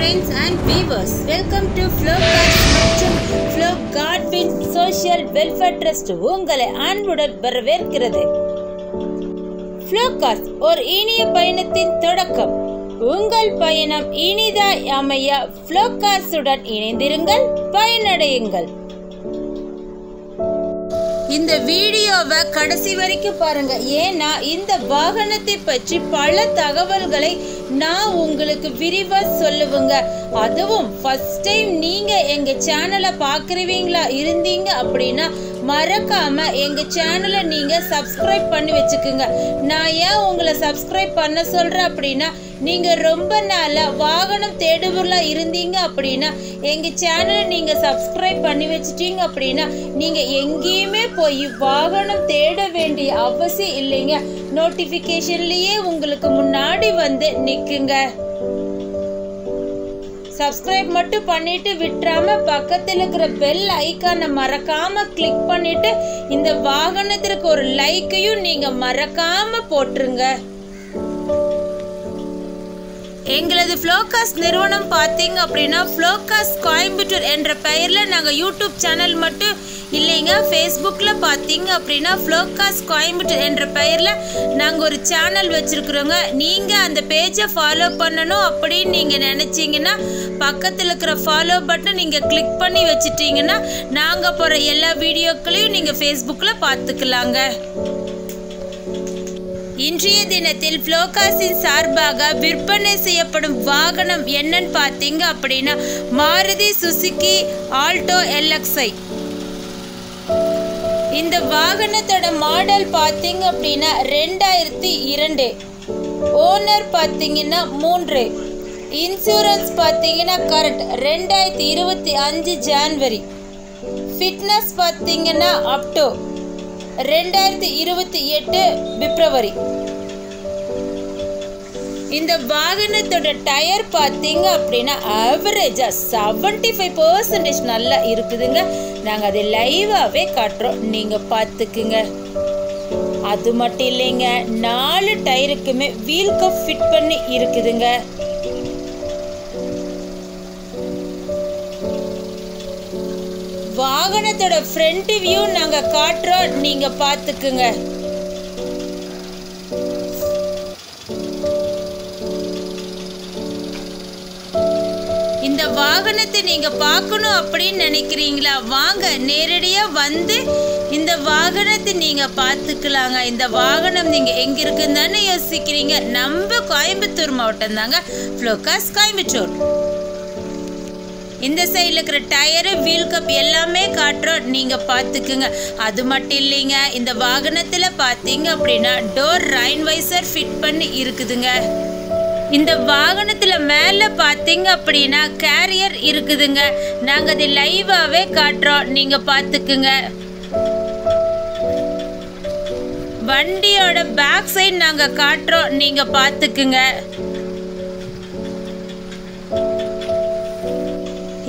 Friends and viewers welcome to Flow மற்றும் Flow Godwin social welfare trust உங்களை அன்புடன் வரவேற்கிறது. ஃப்ளோகாஸ் ஒரு இனிய பயணத்தின் தொடக்கம். உங்கள் பயணம் இனிதாய் அமைய ஃப்ளோகாஸுடன் இணைந்திருங்கள் பயனடையுங்கள். இந்த வீடியோவை கடைசி வரைக்கும் பாருங்க. ஏன்னா இந்த வாகனத்தை பற்றி பல தகவல்களை நான் உங்களுக்கு விரிவா சொல்லுவேங்க. அதுவும் ஃபர்ஸ்ட் டைம் நீங்க எங்க சேனலை பாக்குறவீங்களா இருந்தீங்க அப்படின்னா மறக்காம எங்க சேனலை நீங்க சப்ஸ்கிரைப் பண்ணி வச்சுக்குங்க. நான் ஏன் உங்களை சப்ஸ்கிரைப் பண்ண சொல்றேன் அப்படின்னா நீங்க ரொம்ப நாளாக வாகனம் தேடுபொருளா இருந்தீங்க அப்படின்னா எங்க சேனலை நீங்க சப்ஸ்கிரைப் பண்ணி வச்சிட்டீங்க அப்படின்னா நீங்க எங்கேயுமே போய் வாகனம் தேட வேண்டிய அவசியம் இல்லைங்க. நோட்டிபிகேஷன்லயே உங்களுக்கு முன்னாடி வந்து நிக்குங்க. சப்ஸ்கிரைப் மட்டும் பண்ணிட்டு விட்டுறாம பக்கத்தில் இருக்கிற பெல் ஐக்கானை மறக்காம கிளிக் பண்ணிட்டு இந்த வாகனத்திற்கு ஒரு லைக்கையும் நீங்க மறக்காம போட்டுருங்க. எங்களது ஃப்ளோகாஸ்ட் நிறுவனம் பார்த்தீங்க அப்படின்னா ஃப்ளோகாஸ்ட் கோயம்புத்தூர் என்ற பெயரில் நாங்கள் யூடியூப் சேனல் மட்டும் இல்லைங்க ஃபேஸ்புக்கில் பார்த்தீங்க அப்படின்னா ஃப்ளோகாஸ் கோயம்புத்தூர் என்ற பெயரில் நாங்கள் ஒரு சேனல் வச்சுருக்குறோங்க. நீங்கள் அந்த பேஜை ஃபாலோ பண்ணணும் அப்படின்னு நீங்கள் நினச்சிங்கன்னா பக்கத்தில் இருக்கிற ஃபாலோ பட்டன் நீங்கள் கிளிக் பண்ணி வச்சிட்டிங்கன்னா நாங்கள் போகிற எல்லா வீடியோக்களையும் நீங்கள் ஃபேஸ்புக்கில் பார்த்துக்கலாங்க இன்றைய தினத்தில் ஃப்ளோகாஸின் சார்பாக விற்பனை செய்யப்படும் வாகனம் என்னன்னு பார்த்தீங்க அப்படின்னா மாருதி சுசுகி ஆல்டோ எல்எக்ஸ்ஐ இந்த வாகனத்தோட மாடல் பார்த்தீங்க அப்படின்னா ரெண்டாயிரத்தி இரண்டு. ஓனர் பார்த்தீங்கன்னா மூன்று. இன்சூரன்ஸ் பார்த்தீங்கன்னா கரெக்ட் ரெண்டாயிரத்தி இருபத்தி அஞ்சு ஜான்வரி ஃபிட்னஸ் பார்த்தீங்கன்னா அப்டோ ரெண்டாயிரத்தி இருபத்தி எட்டு பிப்ரவரி இந்த வாகனத்தோட டயர் பார்த்தீங்க அப்படின்னா ஆவரேஜாக செவன்ட்டி ஃபைவ் பர்சன்டேஜ் நல்லா இருக்குதுங்க. நாங்கள் அதை லைவாகவே காட்டுறோம். நீங்கள் பார்த்துக்குங்க. அது மட்டும் இல்லைங்க நாலு டயருக்குமே வீல் கப் ஃபிட் பண்ணி இருக்குதுங்க. வாகனத்தோட ஃப்ரண்ட் வியூ நாங்கள் காட்டுறோம். நீங்கள் பார்த்துக்குங்க. வாகனத்தை நீங்க பார்க்கணும் அப்படின்னு நினைக்கிறீங்களா? வாங்க நேரடியா வந்து இந்த வாகனத்தை நீங்க பார்த்துக்கலாங்க. இந்த வாகனம் நீங்க எங்க இருக்குன்னு தானே யோசிக்கிறீங்க. நம்ம கோயம்புத்தூர் மாவட்டம் தாங்க. ஃப்ளோகாஸ் கோயம்புத்தூர். இந்த சைடில் இருக்கிற டயரு வீல் கப் எல்லாமே காட்டுறோம். நீங்கள் பார்த்துக்குங்க. அது மட்டும் இல்லைங்க. இந்த வாகனத்தில் பார்த்தீங்க அப்படின்னா டோர் ரைன் வைசர் ஃபிட் பண்ணி இருக்குதுங்க. இந்த வாகனத்தில் மேலே பார்த்தீங்க அப்படின்னா கேரியர் இருக்குதுங்க. நாங்கள் அதை லைவாகவே காட்டுறோம். நீங்கள் பார்த்துக்குங்க வண்டியோட பேக் சைடு நாங்கள் காட்டுறோம். நீங்கள் பார்த்துக்குங்க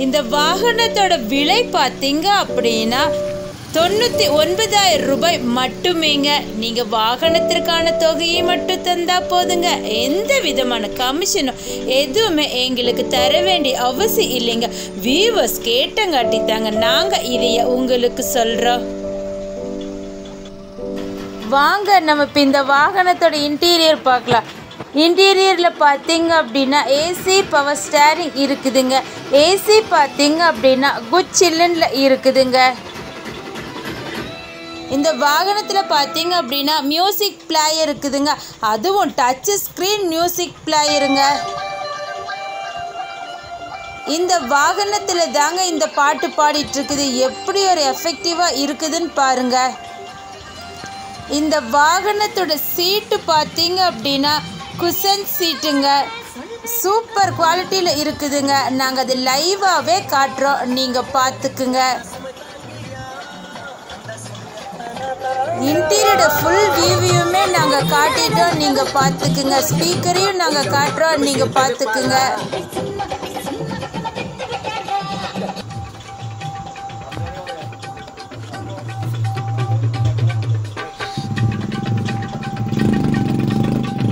இந்த வாகனத்தோட விலை பார்த்தீங்க அப்படின்னா தொண்ணூற்றி ஒன்பதாயிரம் ரூபாய் மட்டுமேங்க. நீங்கள் வாகனத்திற்கான தொகையை மட்டும் தந்தா போதுங்க. எந்த விதமான கமிஷனும் எதுவுமே எங்களுக்கு தர வேண்டிய அவசியம் இல்லைங்க. வியூவர்ஸ் கேட்டங்காட்டி தாங்க நாங்கள் இதைய உங்களுக்கு சொல்கிறோம் வாங்க நம்ம இப்போ இந்த வாகனத்தோட இன்டீரியர் பார்க்கலாம். இன்டீரியரில் பார்த்தீங்க அப்படின்னா ஏசி பவர் ஸ்டேரிங் இருக்குதுங்க. ஏசி பார்த்தீங்க அப்படின்னா குட் சில்லுன்ல இருக்குதுங்க. இந்த வாகனத்தில் பார்த்தீங்க அப்படின்னா மியூசிக் பிளேயர் இருக்குதுங்க. அதுவும் டச்சு ஸ்க்ரீன் மியூசிக் பிளேயருங்க இந்த வாகனத்தில் தாங்க இந்த பாட்டு பாடிட்டு இருக்குது எப்படி ஒரு எஃபெக்டிவாக இருக்குதுன்னு பாருங்க. இந்த வாகனத்தோட சீட்டு பார்த்தீங்க அப்படின்னா குஷன் சீட்டுங்க சூப்பர் குவாலிட்டியில் இருக்குதுங்க. நாங்கள் அது லைவாகவே காட்டுறோம். நீங்கள் பார்த்துக்குங்க இன்டீரியரோட ஃபுல் வியூவியுமே நாங்கள் காட்டிட்டோம். நீங்கள் பார்த்துக்குங்க ஸ்பீக்கரையும் நாங்கள் காட்டுறோம். நீங்கள் பார்த்துக்குங்க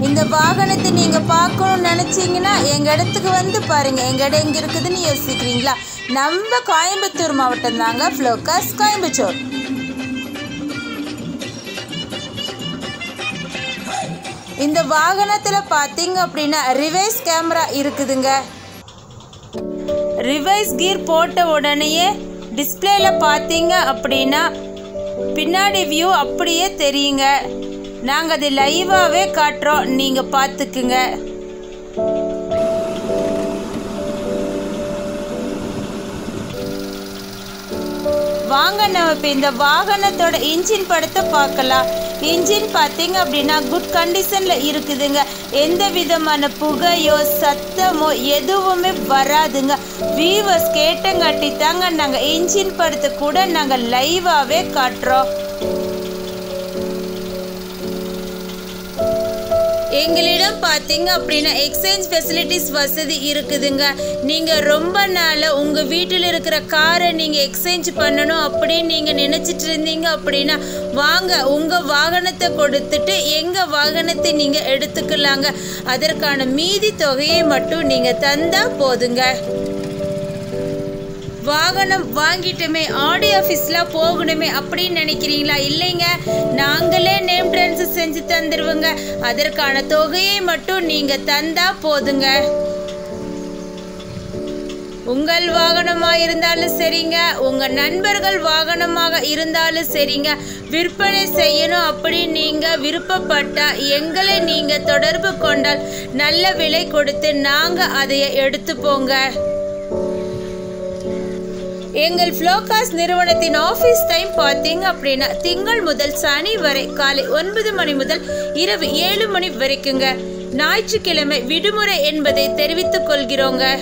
இந்த இந்த வாகனத்தை நீங்கள் பார்க்கணும்னு நினச்சிங்கன்னா எங்கள் இடத்துக்கு வந்து பாருங்கள் எங்கள் இடம் எங்கே இருக்குதுன்னு யோசிக்கிறீங்களா? நம்ம கோயம்புத்தூர் மாவட்டம் தாங்க. ஃப்ளோகாஸ் கோயம்புத்தூர். இந்த வாகனத்தில் பார்த்தீங்க அப்படின்னா ரிவைஸ் கேமரா இருக்குதுங்க. ரிவைஸ் கீர் போட்ட உடனேயே டிஸ்பிளேல பார்த்தீங்க அப்படின்னா பின்னாடி வியூ அப்படியே தெரியுங்க. நாங்கள் அது லைவாகவே காட்டுறோம். நீங்கள் பார்த்துக்குங்க வாங்க நம்ம இப்போ இந்த வாகனத்தோட இன்ஜின் படத்தை பார்க்கலாம். இன்ஜின் பார்த்தீங்க அப்படின்னா குட் கண்டிஷனில் இருக்குதுங்க. எந்த விதமான புகையோ சத்தமோ எதுவுமே வராதுங்க. வீவர்ஸ் கேட்டங்காட்டி தாங்க நாங்கள் இன்ஜின் படத்தை கூட நாங்கள் லைவாகவே காட்டுறோம். எங்களிடம் பார்த்தீங்க அப்படின்னா எக்ஸ்சேஞ்ச் ஃபெசிலிட்டிஸ் வசதி இருக்குதுங்க. நீங்கள் ரொம்ப நாளாக உங்கள் வீட்டில் இருக்கிற காரை நீங்கள் எக்ஸ்சேஞ்ச் பண்ணணும் அப்படின்னு நீங்கள் நினச்சிட்டு இருந்தீங்க அப்படின்னா வாங்க உங்கள் வாகனத்தை கொடுத்துட்டு எங்கள் வாகனத்தை நீங்கள் எடுத்துக்கலாங்க. அதற்கான மீதி தொகையை மட்டும் நீங்கள் தந்தால் போதுங்க. வாகனம் வாங்கிட்டுமே ஆடி ஆஃபீஸில் போகணுமே அப்படின்னு நினைக்கிறீங்களா? இல்லைங்க. நாங்களே நேம் ட்ரான்ஸ்ஃபர் செஞ்சு தந்துடுவோங்க அதற்கான தொகையை மட்டும் நீங்கள் தந்தால் போதுங்க. உங்கள் வாகனமாக இருந்தாலும் சரிங்க. உங்கள் நண்பர்கள் வாகனமாக இருந்தாலும் சரிங்க. விற்பனை செய்யணும் அப்படின்னு நீங்கள் விருப்பப்பட்டால் எங்களை நீங்கள் தொடர்பு கொண்டால் நல்ல விலை கொடுத்து நாங்கள் அதை எடுத்துப்போங்க. எங்கள் ஃப்ளோகாஸ் நிறுவனத்தின் ஆஃபீஸ் டைம் பார்த்தீங்க அப்படின்னா திங்கள் முதல் சனி வரை காலை ஒன்பது மணி முதல் இரவு ஏழு மணி வரைக்குங்க. ஞாயிற்றுக்கிழமை விடுமுறை என்பதை தெரிவித்துக் கொள்கிறோங்க.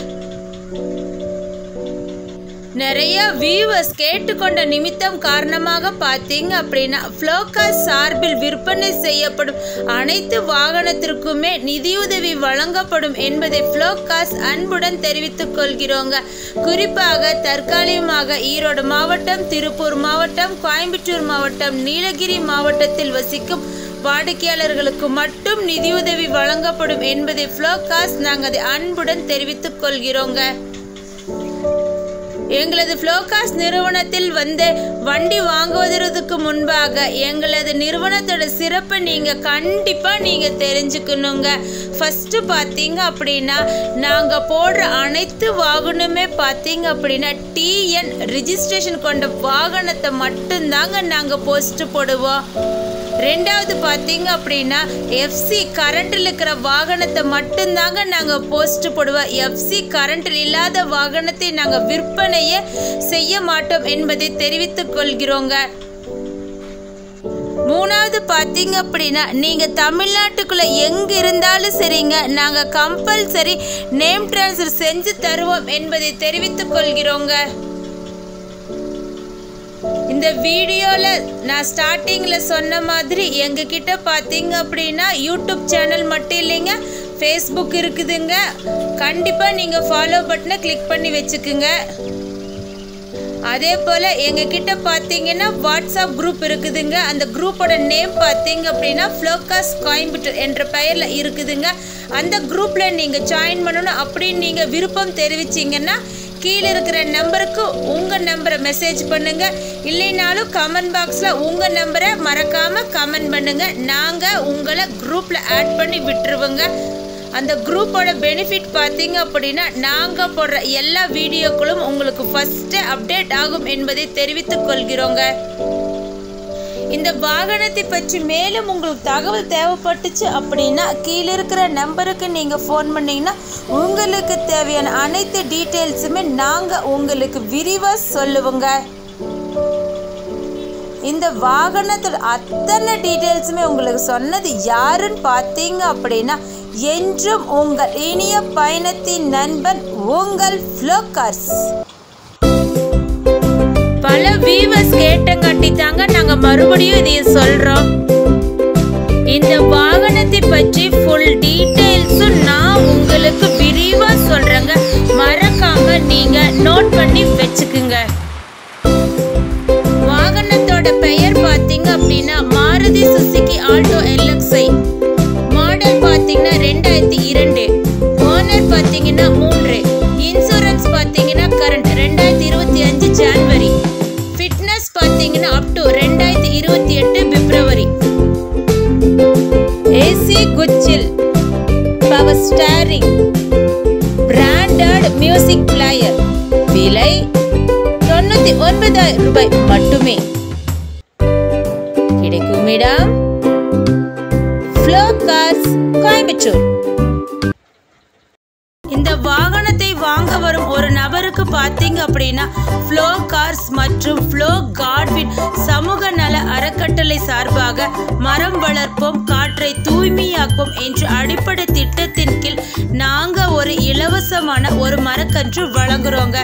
நிறைய வியூவர்ஸ் கேட்டுக்கொண்ட நிமித்தம் காரணமாக பார்த்தீங்க அப்படின்னா ஃப்ளோகாஸ் சார்பில் விற்பனை செய்யப்படும் அனைத்து வாகனத்திற்குமே நிதியுதவி வழங்கப்படும் என்பதை ஃப்ளோகாஸ் அன்புடன் தெரிவித்துக் கொள்கிறோங்க. குறிப்பாக தற்காலிகமாக ஈரோடு மாவட்டம் திருப்பூர் மாவட்டம் கோயம்புத்தூர் மாவட்டம் நீலகிரி மாவட்டத்தில் வசிக்கும் வாடிக்கையாளர்களுக்கு மட்டும் நிதியுதவி வழங்கப்படும் என்பதை ஃப்ளோகாஸ் நாங்கள் அதை அன்புடன் தெரிவித்துக் கொள்கிறோங்க. எங்களது ஃப்ளோகாஸ் நிறுவனத்தில் வந்து வண்டி வாங்குவதற்கு முன்பாக எங்களது நிறுவனத்தோட சிறப்பை நீங்கள் கண்டிப்பாக நீங்கள் தெரிஞ்சுக்கணுங்க. ஃபஸ்ட்டு பார்த்தீங்க அப்படின்னா நாங்கள் போடுற அனைத்து வாகனமே பார்த்தீங்க அப்படின்னா டிஎன் ரிஜிஸ்ட்ரேஷன் கொண்ட வாகனத்தை மட்டும்தாங்க நாங்கள் போஸ்ட்டு போடுவோம். ரெண்டாவது பார்த்தீங்க அப்படின்னா எஃப்சி கரண்ட்டில் இருக்கிற வாகனத்தை மட்டும்தாங்க நாங்கள் போஸ்ட் போடுவோம் எஃப்சி கரண்ட்டில் இல்லாத வாகனத்தை நாங்கள் விற்பனையே செய்ய மாட்டோம் என்பதை தெரிவித்துக் கொள்கிறோங்க. மூணாவது பார்த்தீங்க அப்படின்னா நீங்கள் தமிழ்நாட்டுக்குள்ளே எங்கே இருந்தாலும் சரிங்க நாங்கள் கம்பல்சரி நேம் ட்ரான்ஸ்ஃபர் செஞ்சு தருவோம் என்பதை தெரிவித்துக் கொள்கிறோங்க. இந்த வீடியோவில் நான் ஸ்டார்டிங்கில் சொன்ன மாதிரி எங்ககிட்ட பார்த்தீங்க அப்படின்னா யூடியூப் சேனல் மட்டும் இல்லைங்க ஃபேஸ்புக் இருக்குதுங்க. கண்டிப்பாக நீங்கள் ஃபாலோ பட்டனை கிளிக் பண்ணி வச்சுக்குங்க. அதே போல் எங்ககிட்ட பார்த்தீங்கன்னா வாட்ஸ்அப் குரூப் இருக்குதுங்க. அந்த குரூப்போட நேம் பார்த்தீங்க அப்படின்னா ஃப்ளோகாஸ் கோயம்புத்தூர் என்ற பெயரில் இருக்குதுங்க. அந்த குரூப்பில் நீங்கள் ஜாயின் பண்ணணும் அப்படின்னு நீங்கள் விருப்பம் தெரிவிச்சிங்கன்னா கீழே இருக்கிற நம்பருக்கு உங்கள் நம்பரை மெசேஜ் பண்ணுங்க. இல்லைனாலும் கமெண்ட் பாக்ஸில் உங்கள் நம்பரை மறக்காமல் கமெண்ட் பண்ணுங்க. நாங்கள் உங்களை குரூப்பில் ஆட் பண்ணி விட்டுருவோங்க. அந்த குரூப்போட பெனிஃபிட் பார்த்தீங்க அப்படின்னா நாங்கள் போடுற எல்லா வீடியோக்களும் உங்களுக்கு ஃபஸ்ட்டு அப்டேட் ஆகும் என்பதை தெரிவித்துக் கொள்கிறோங்க. இந்த வாகனத்தை பற்றி மேலும் உங்களுக்கு தகவல் தேவைப்பட்டுச்சு அப்படின்னா கீழே இருக்கிற நம்பருக்கு நீங்கள் ஃபோன் பண்ணீங்கன்னா உங்களுக்கு தேவையான அனைத்து டீட்டெயில்ஸுமே நாங்கள் உங்களுக்கு விரிவாக சொல்லுவோங்க. இந்த வாகனத்தோட அத்தனை டீட்டெயில்ஸுமே உங்களுக்கு சொன்னது யாருன்னு பார்த்தீங்க அப்படின்னா என்றும் உங்கள் இனிய பயணத்தின் நண்பன் உங்கள் ஃப்ளோக்கர்ஸ் பல வியூவர்ஸ் கேட்டங்காட்டி தாங்க நாங்க மறுபடியும் இதைய சொல்றோம். இந்த வாகனத்தை பற்றி ஃபுல் டீடைல்ஸும் நான் உங்களுக்கு விரிவா சொல்றேங்க. மறக்காம நீங்க நோட் பண்ணி வச்சுக்குங்க. வாகனத்தோட பெயர் பார்த்தீங்க அப்படின்னா Maruti Suzuki Alto LXI. Model பார்த்தீங்கன்னா ரெண்டாயிரத்தி இரண்டு. ஓனர் பார்த்தீங்கன்னா மூன்று. இன்சூரன்ஸ் பார்த்தீங்கன்னா கரண்ட் ரெண்டாயிரத்தி இருபத்தி அஞ்சு ஜான்வரி. மியூசிக் பிளேயர் விலை தொண்ணூத்தி ஒன்பதாயிரம் ரூபாய் மட்டுமே. கிடைக்கும் இடம் ஃப்ளோ கார்ஸ் கோயம்புத்தூர். இந்த வாகனத்தை வாங்க வரும் ஒரு நபருக்கு பார்த்தீங்க அப்படின்னா ஃப்ளோ கார்ஸ் மற்றும் ஃப்ளோ கார்ட்வின் சமூக நல அறக்கட்டளை சார்பாக மரம் வளர்ப்போம் காற்றை தூய்மையாக்கும் என்ற அடிப்படை திட்டத்தின் கீழ் நாங்கள் ஒரு இலவசமான ஒரு மரக்கன்று வழங்குறோங்க.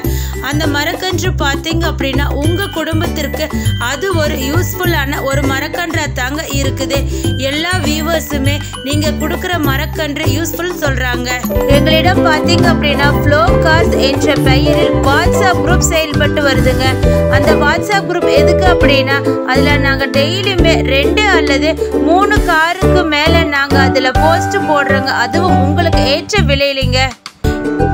அந்த மரக்கன்று பார்த்தீங்க அப்படின்னா உங்கள் குடும்பத்திற்கு அது ஒரு யூஸ்ஃபுல்லான ஒரு மரக்கன்றாக தாங்க இருக்குது. எல்லா வியூவர்ஸுமே நீங்கள் கொடுக்குற மரக்கன்று யூஸ்ஃபுல் சொல்கிறாங்க எங்களிடம் பார்த்தீங்க அப்படின்னா ஃப்ளோ கார்ஸ் என்ற பெயரில் வாட்ஸ்அப் குரூப் செயல்பட்டு வருதுங்க. அந்த வாட்ஸ்அப் குரூப் எதுக்கு அப்படின்னா அதில் நாங்கள் டெய்லியுமே ரெண்டு அல்லது மூணு காருக்கு மேலே நாங்கள் அதில் போஸ்ட் போடுறோங்க. அதுவும் உங்களுக்கு ஏற்ற விலையிலிங்க.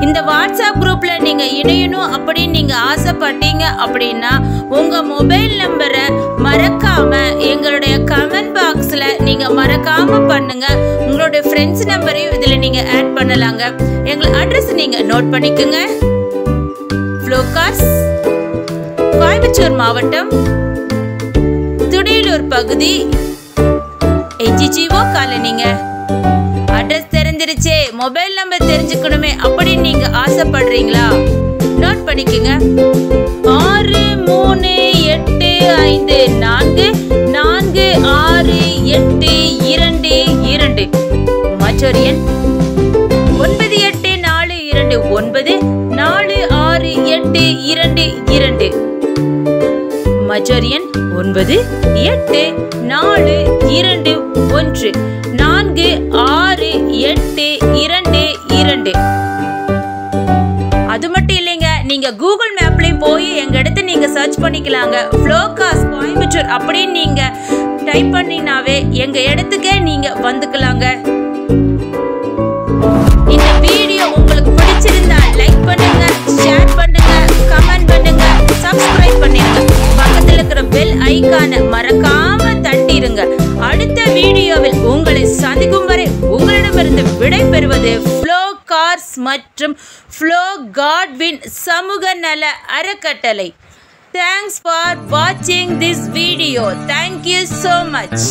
இந்த வாட்ஸ்அப் குரூப்பில் நீங்கள் இணையணும் அப்படின்னு நீங்கள் ஆசைப்பட்டீங்க அப்படின்னா உங்கள் மொபைல் நம்பரை மறக்காமல் எங்களுடைய கமெண்ட் பாக்ஸில் நீங்கள் மறக்காமல் பண்ணுங்கள் உங்களுடைய ஃப்ரெண்ட்ஸ் நம்பரையும் இதில் நீங்கள் ஆட் பண்ணலாங்க. எங்கள் அட்ரஸ் நீங்கள் நோட் பண்ணிக்கோங்க. ஃப்ளோகார்ஸ் கோயம்புத்தூர் மாவட்டம் துடியலூர் பகுதி. எஜிஜிஓ காலனிங்க. அட்ரஸ் தெரிஞ்சிருச்சே. மொபைல் நம்பர் தெரிஞ்சுக்கணுமே அப்படி நீங்க ஆசைப்படுறீங்களா? நோட் பண்ணிக்கோங்க. ஆறு மூணு எட்டு ஐந்து நான்கு நான்கு ஆறு எட்டு இரண்டு இரண்டு. மற்றொரு எண் ஒன்பது எட்டு நாலு இரண்டு ஒன்பது மற்றொரு எண் ஒன்பது எட்டு நாலு இரண்டு ஒன்று நான்கு ஆறு எட்டு இரண்டு இரண்டு. அது மட்டும் இல்லைங்க நீங்க கூகுள் மேப்லயும் போய் எங்க இடத்த நீங்க சர்ச் பண்ணிக்கலாங்க. ஃப்ளோகாஸ் கோயம்புத்தூர் அப்படின்னு நீங்க டைப் பண்ணினாவே எங்க இடத்துக்கே நீங்க வந்துக்கலாங்க. இருக்கிற மறக்காம தட்டிருங்க. அடுத்த வீடியோவில் உங்களை சந்திக்கும் வரை உங்களிடமிருந்து விடை பெறுவது ஃப்ளோ கார்ஸ் மற்றும் ஃப்ளோ காட்வின் சமூக நல அறக்கட்டளை. தேங்க்ஸ் ஃபார் வாட்சிங் this video thank you so much